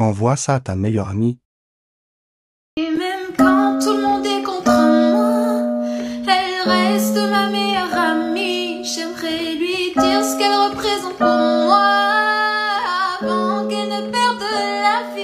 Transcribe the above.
Envoie ça à ta meilleure amie. Et même quand tout le monde est contre moi, elle reste ma meilleure amie. J'aimerais lui dire ce qu'elle représente pour moi avant qu'elle ne perde la vie.